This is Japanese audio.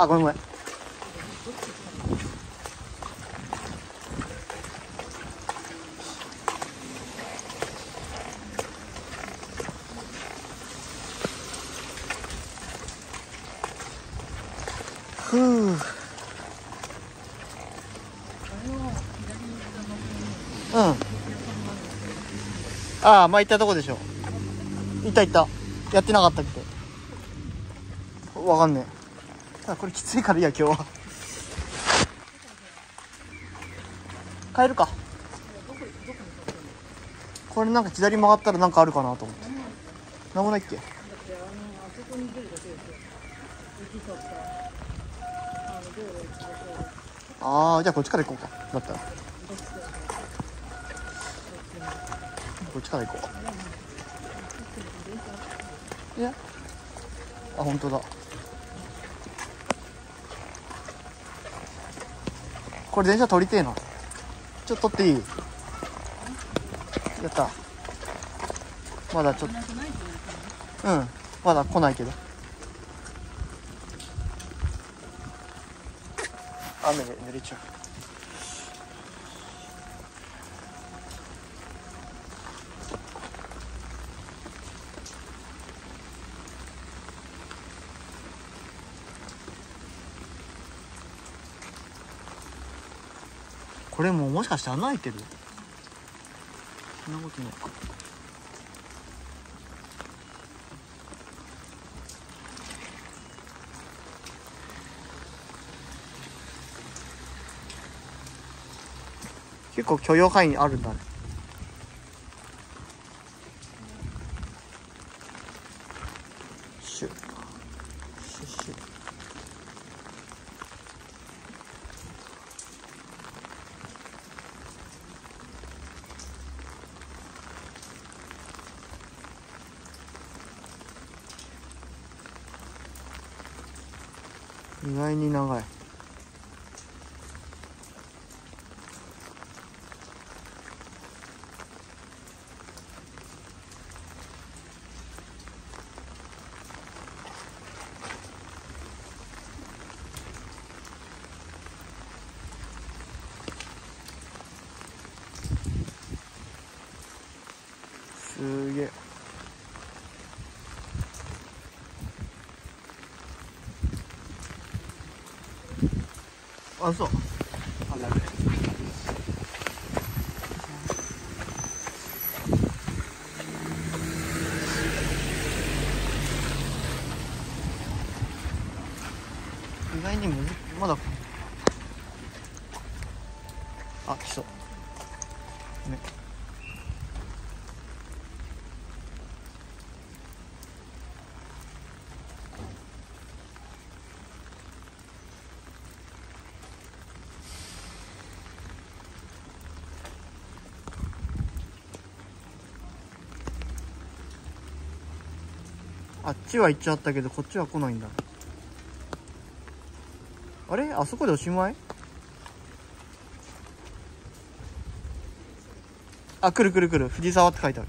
あごめんごめん。ふう。うん。ああまあ行ったとこでしょ。行った行った。やってなかったっけ？わかんねえ。ただこれきついからいいや今日は。帰るか。これなんか左曲がったらなんかあるかなと思って。なんもないっけ？ああじゃあこっちから行こうか。だったら。こっちから行こう。いや。あ本当だ。これ電車取りてえなちょっと取っていい？やった。まだちょっと。うん。まだ来ないけど。雨で濡れちゃう。これももしかして穴開いてる？そんなことない。か結構許容範囲あるんだね。シュッ。シュッシュッ。意外に長い。すげえ。あそう。あなる意外にむずまだ。あ来そう。ねあっちは行っちゃったけどこっちは来ないんだ。あれ？あそこでおしまい？あ来る来る来る。藤沢って書いてある。